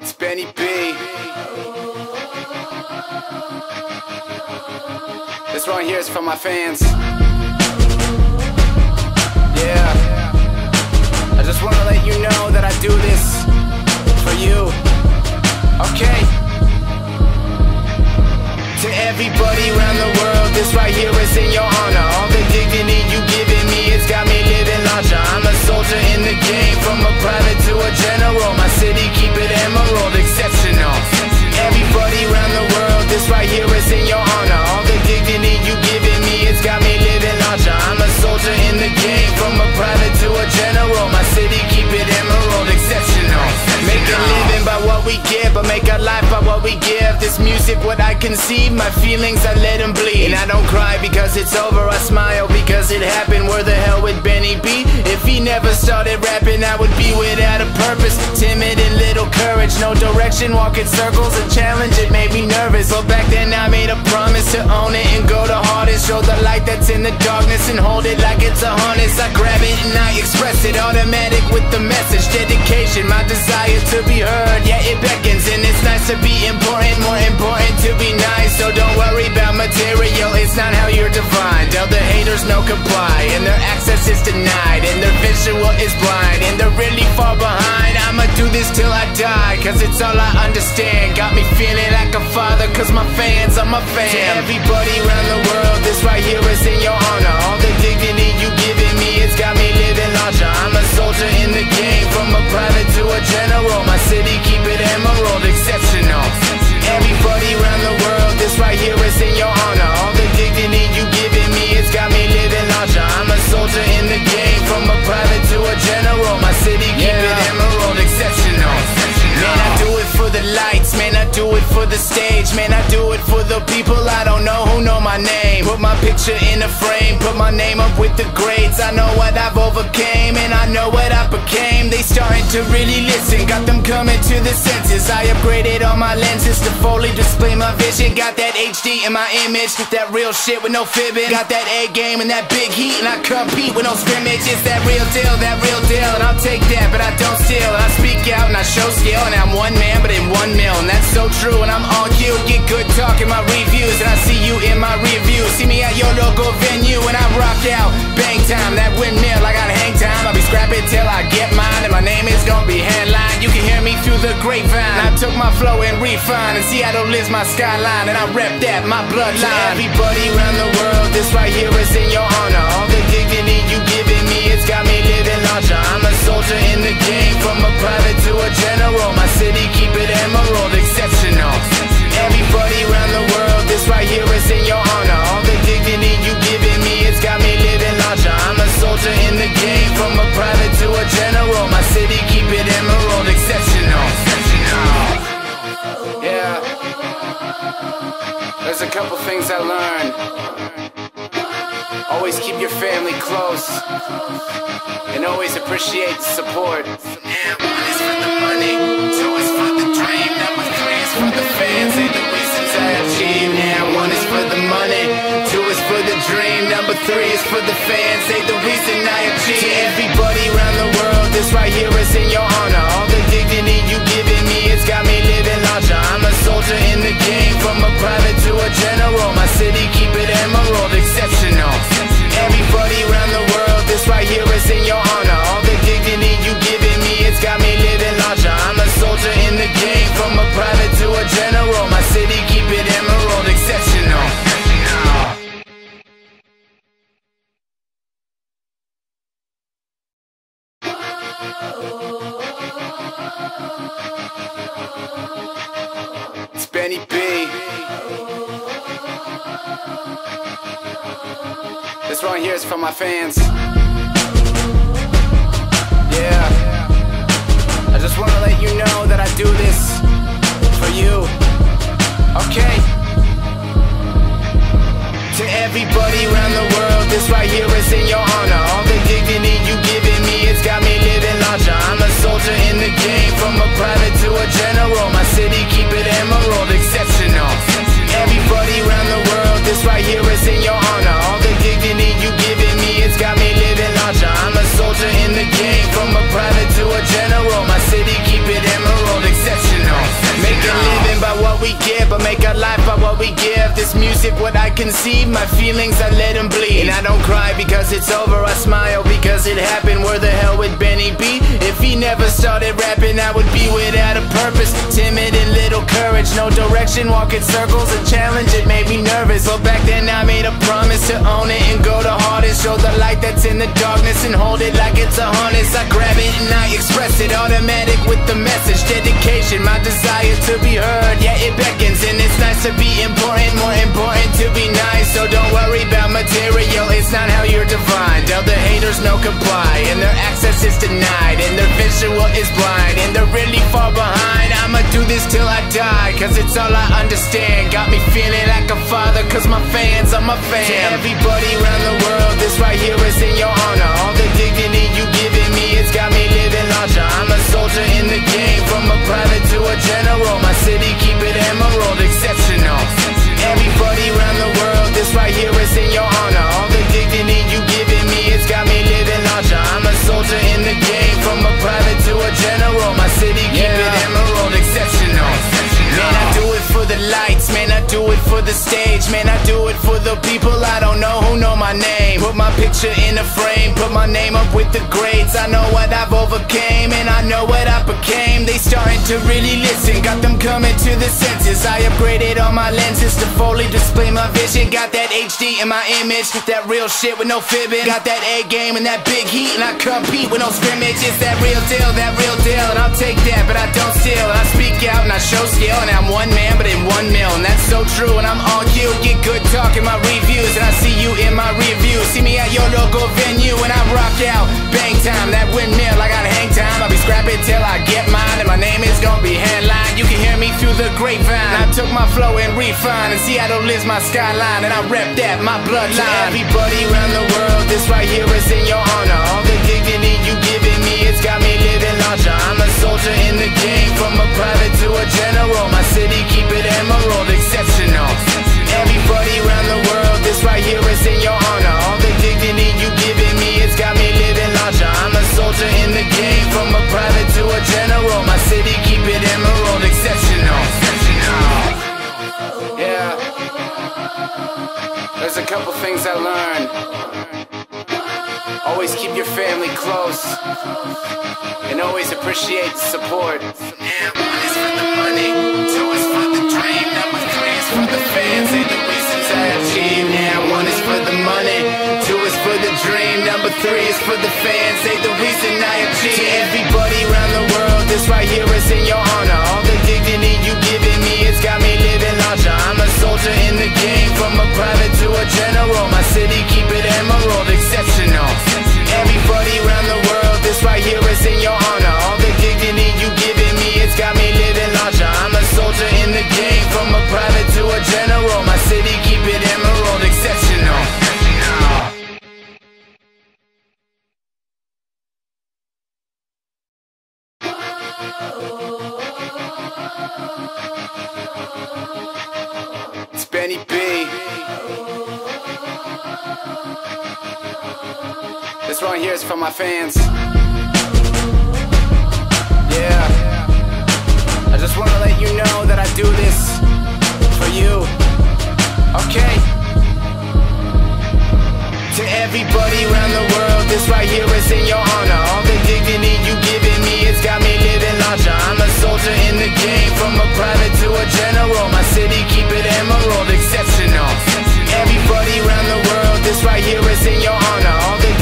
It's Benny B. This one here is for my fans. Yeah. I just wanna let you know that I do this this right here is in your honor. All the dignity you giving me, it's got me living larger. I'm a soldier in the game, from a private to a general. My city keep it emerald, exceptional. Make a living by what we give, but make a life by what we give. This music, what I conceive, my feelings, I let them bleed. And I don't cry because it's over, I smile because it happened. Where the hell would Benny be? If he never started rapping, I would be without no direction, walking circles. A challenge, it made me nervous. But back then I made a promise to own it and go the hardest. Show the light that's in the darkness and hold it like it's a harness. I grab it and I express it, automatic with the message. Dedication, my desire to be heard, yeah, it beckons. And it's nice to be important, more important to be nice. So don't worry about material, it's not how you're defined. Tell the haters no comply, and their access is denied, and their visual is blind, and they're really far behind. I'ma do this till I die, cause it's all I understand. Got me feeling like a father, cause my fans are my fam. To everybody around the world, the people Put my picture in a frame, put my name up with the grades. I know what I've overcame, and I know what I became. They starting to really listen, got them coming to the senses. I upgraded all my lenses to fully display my vision. Got that HD in my image, that real shit with no fibbing. Got that A game and that big heat, and I compete with no scrimmage. It's that real deal, that real deal, and I'll take that, but I don't steal. I speak out and I show skill, and I'm one man, but in one mill, and that's so true. And I'm on cue, get good talk in my reviews, and I see you in my review. See me at your local venue, and I rock out, bang time, that windmill. I got hang time, I'll be scrapping till I get mine, and my name is gonna be headline. You can hear me through the grapevine. I took my flow and refined, and Seattle lives my skyline, and I rep that, my bloodline. To everybody around the world, this right here is in your honor. All the dignity you giving me, it's got me living larger. I'm a soldier in the game, from a private to a general. My city keep it emerald, exceptional. Everybody around the world, this right here is in your honor. All the dignity you giving me, it's got me living larger. I'm a soldier in the game, from a private to a general. My city keep it emerald, exceptional. Yeah. There's a couple things I learned. Always keep your family close. And always appreciate the support. Yeah, one is for the money, two is for the dream, number three is for the fans and the reasons I. Yeah, one is for the money, two is for the dream, number three is for the fans, they the reason I achieve. To everybody around the world, this right here is in your honor. All the dignity you giving me, it's got me living larger. I'm a soldier in the game, from a private to a general. My city keep it emerald, exceptional. Everybody around the world, this right here is in your honor. This one here is for my fans. Yeah. I just want to let you know that I do this for you. Okay? To everybody around the world, this right here is in your honor. All the dignity you giving me, it's got we give, but make our life by what we give. This music, what I conceive, my feelings, I let them bleed. And I don't cry because it's over, I smile because it happened. Where the hell would Benny be? If he never started rapping, I would be without a purpose. Timid and little courage, no direction, walking circles, a challenge, it made me nervous. But back then I made a promise to own it and go the hardest, show the light that's in the darkness And hold it like it's a harness. I grab it and I express it Automatic with the message. Dedication, my desire to be heard. Yeah, it beckons and it's nice to be important More important to be nice. So don't worry about material It's not how you're defined. Tell the haters no comply And their access is denied And their visual is blind And they're really far behind. I'ma do this till I die Cause it's all I understand. Got me feeling like a father Cause my fans are my fam. To everybody around the world This right here is in your honor. All the dignity you giving me It's got me living larger. I'm a soldier in the game From a private to a general. My city keep it emerald Exceptional picture in a frame, put my name up with the greats. I know what I've overcame, and I know what I became. They starting to really listen, got them coming to the senses. I upgraded all my lenses to fully display my vision. Got that HD in my image, that real shit with no fibbing. Got that A game and that big heat, and I compete with no scrimmage. It's that real deal, that real deal, and I'll take that, but I don't steal. And I speak out and I show skill, and I'm one man, but in one mill, and that's so true. And I'm all you, get good talk in my see you in my review. See me at your local venue, when I rock out, bang time, that windmill. I got hang time, I'll be scrapping till I get mine, and my name is gonna be headline. You can hear me through the grapevine. I took my flow and refined, and Seattle lives my skyline, and I rep that, my bloodline. Everybody around the world, this right here is in your honor. All the dignity you giving me, it's got me living larger. I'm a soldier in the game, from a private to a general. My city keep it emerald, exceptional. Everybody around the world, this right here is in your honor. All the dignity you giving me, it's got me living larger. I'm number three is for the fans, they the reason I achieve. To everybody around the world, this right here is in your honor. All the dignity you giving me, it's got me living larger. I'm a soldier in the game, from a private to a general. My city keep It's Benny B. This one here is for my fans. Yeah. I just want to let you know that I do this for you. Okay. To everybody around the world, this right here is in your honor. Game, from a private to a general. My city keep it emerald, exceptional. Everybody around the world, this right here is in your honor. All the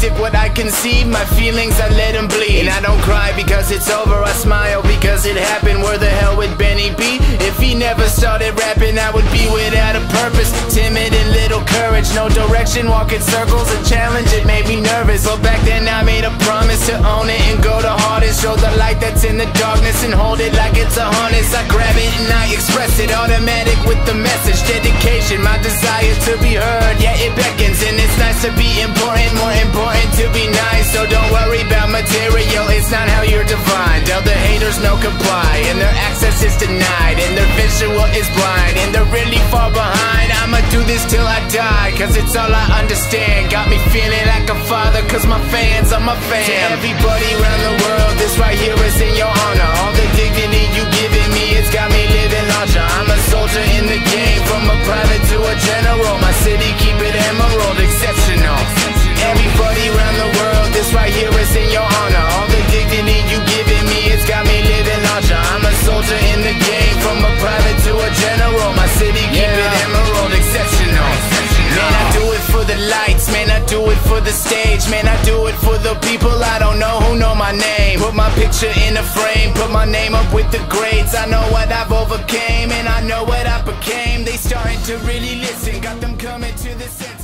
give. What I conceive, my feelings, I let them bleed. And I don't cry because it's over, I smile because it happened. Where the hell would Benny be? If he never started rapping, I would be without a purpose. Timid and little courage, no direction, walking circles. A challenge, it made me nervous. But back then I made a promise to own it and go the hardest. Show the light that's in the darkness and hold it like it's a harness. I grab it and I express it, automatic with the message. Dedication, my desire to be heard. Yeah, it beckons and it's nice to be material, it's not how you're defined. Tell the haters no comply, and their access is denied, and their visual is blind, and they're really far behind. I'ma do this till I die, cause it's all I understand. Got me feeling like a father, cause my fans are my fans. To everybody around the world, this right here is in your honor. All the dignity you giving me, it's got me living larger. I'm a soldier in the game, from a private to a general. My city keep it emerald, exceptional. Everybody around the world, this right here is in your honor. All the dignity you giving me, it's got me living larger. I'm a soldier in the game, from a private to a general. My city keep it emerald, exceptional. Man, I do it for the lights, man, I do it for the stage, man, I do it for the people I don't know who know my name. Put my picture in a frame, put my name up with the greats. I know what I've overcame, and I know what I became. They starting to really listen, got them coming to the center.